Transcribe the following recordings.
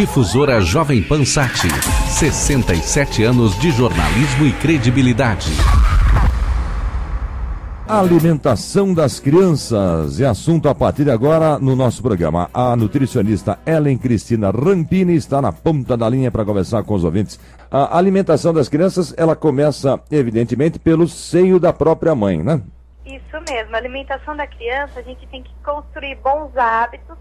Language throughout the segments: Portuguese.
Difusora Jovem Pan Sat. 67 anos de jornalismo e credibilidade. Alimentação das crianças é assunto a partir de agora no nosso programa. A nutricionista Ellen Cristina Rampini está na ponta da linha para conversar com os ouvintes. A alimentação das crianças, ela começa, evidentemente, pelo seio da própria mãe, né? Isso mesmo. A alimentação da criança, a gente tem que construir bons hábitos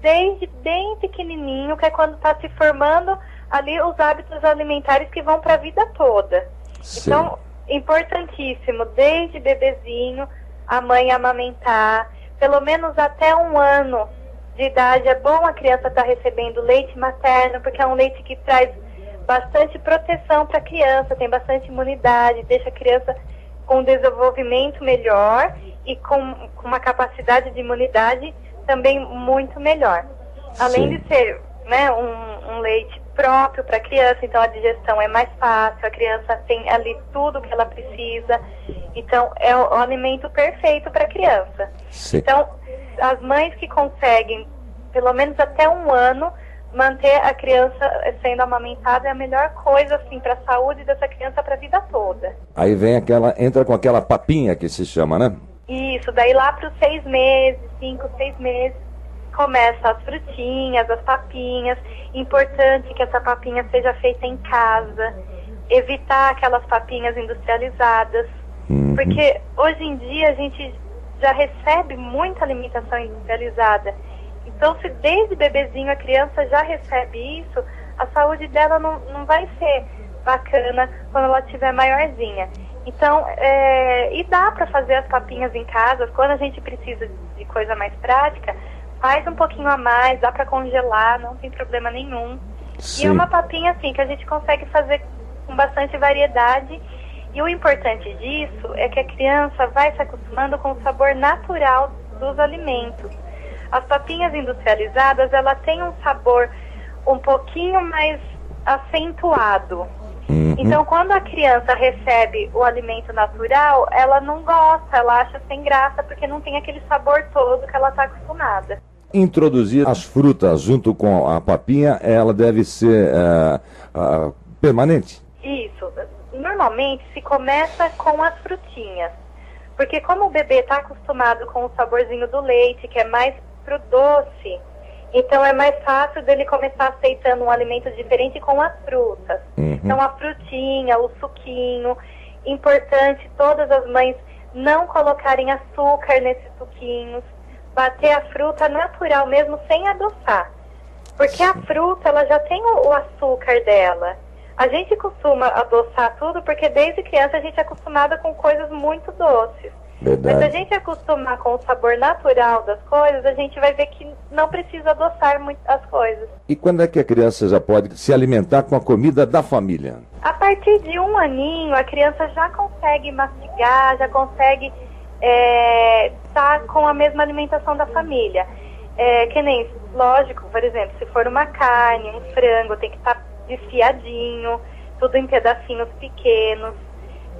desde bem pequenininho, que é quando está se formando ali os hábitos alimentares que vão para a vida toda. Sim. Então, importantíssimo, desde bebezinho, a mãe amamentar, pelo menos até um ano de idade, é bom a criança estar tá recebendo leite materno, porque é um leite que traz bastante proteção para a criança, tem bastante imunidade, deixa a criança com um desenvolvimento melhor e com, com uma capacidade de imunidade também muito melhor. Além Sim. de ser né, um, um leite próprio para a criança, então a digestão é mais fácil, a criança tem ali tudo que ela precisa. Então é o, o alimento perfeito para a criança. Sim. Então, as mães que conseguem, pelo menos até um ano, manter a criança sendo amamentada é a melhor coisa assim para a saúde dessa criança para a vida toda. Aí vem aquela, entra com aquela papinha que se chama, né? Isso, daí lá para os seis meses, cinco, seis meses, começa as frutinhas, as papinhas. Importante que essa papinha seja feita em casa, evitar aquelas papinhas industrializadas, Uhum. porque hoje em dia a gente já recebe muita alimentação industrializada. Então, se desde bebezinho a criança já recebe isso, a saúde dela não, não vai ser bacana quando ela estiver maiorzinha. Então, é, e dá para fazer as papinhas em casa, quando a gente precisa de coisa mais prática, faz um pouquinho a mais, dá para congelar, não tem problema nenhum. E Sim. é uma papinha assim que a gente consegue fazer com bastante variedade. E o importante disso é que a criança vai se acostumando com o sabor natural dos alimentos. As papinhas industrializadas, ela tem um sabor um pouquinho mais acentuado. Uhum. Então, quando a criança recebe o alimento natural, ela não gosta, ela acha sem graça, porque não tem aquele sabor todo que ela está acostumada. Introduzir as frutas junto com a papinha, ela deve ser eh, ah, permanente. Isso. Normalmente se começa com as frutinhas. Porque como o bebê está acostumado com o saborzinho do leite, que é mais pro doce, então é mais fácil dele começar aceitando um alimento diferente com as frutas. Uhum. Então a frutinha, o suquinho. Importante todas as mães não colocarem açúcar nesses suquinhos. Bater a fruta natural mesmo sem adoçar. Porque a fruta, ela já tem o, o açúcar dela. A gente costuma adoçar tudo porque desde criança a gente é acostumada com coisas muito doces. Mas se a Verdade. gente acostumar com o sabor natural das coisas, a gente vai ver que não precisa adoçar muito as coisas. E quando é que a criança já pode se alimentar com a comida da família? A partir de um aninho, a criança já consegue mastigar, já consegue estar com a mesma alimentação da família. É, que nem, lógico, por exemplo, se for uma carne, um frango, tem que estar desfiadinho, tudo em pedacinhos pequenos,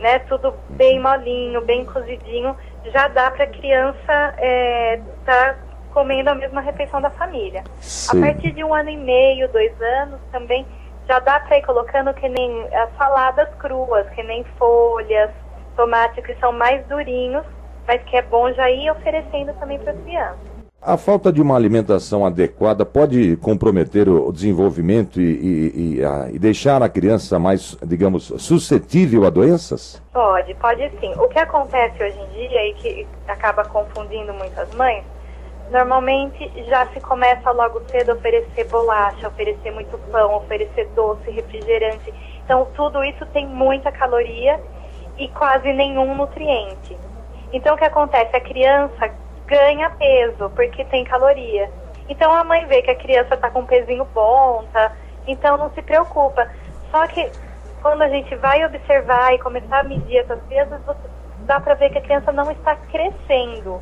né? Tudo bem molinho, bem cozidinho. Já dá para a criança estar comendo a mesma refeição da família. Sim. A partir de um ano e meio, dois anos, também já dá para ir colocando que nem as saladas cruas, que nem folhas, tomates que são mais durinhos, mas que é bom já ir oferecendo também para as crianças. A falta de uma alimentação adequada pode comprometer o desenvolvimento e, e- e, a- e deixar a criança mais, digamos, suscetível a doenças? Pode, pode sim. O que acontece hoje em dia e que acaba confundindo muitas mães, normalmente já se começa logo cedo a oferecer bolacha, oferecer muito pão, oferecer doce, refrigerante. Então tudo isso tem muita caloria e quase nenhum nutriente. Então o que acontece? A criança ganha peso porque tem caloria. Então a mãe vê que a criança está com um pezinho bom, tá? Então não se preocupa. Só que quando a gente vai observar e começar a medir essas você- dá para ver que a criança não está crescendo.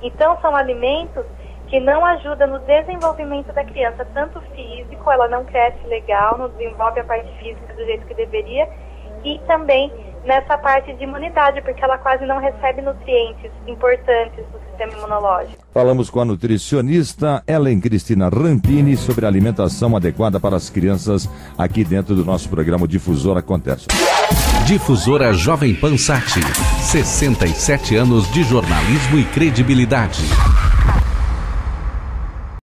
Então são alimentos que não ajudam no desenvolvimento da criança, tanto físico, ela não cresce legal, não desenvolve a parte física do jeito que deveria, e também nessa parte de imunidade, porque ela quase não recebe nutrientes importantes do sistema imunológico. Falamos com a nutricionista Ellen Cristina Rampini sobre alimentação adequada para as crianças aqui dentro do nosso programa Difusor Acontece. Difusora Jovem Pan Sat. 67 anos de jornalismo e credibilidade.